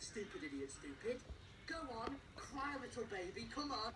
Stupid idiot, stupid. Go on, cry, little baby, come on.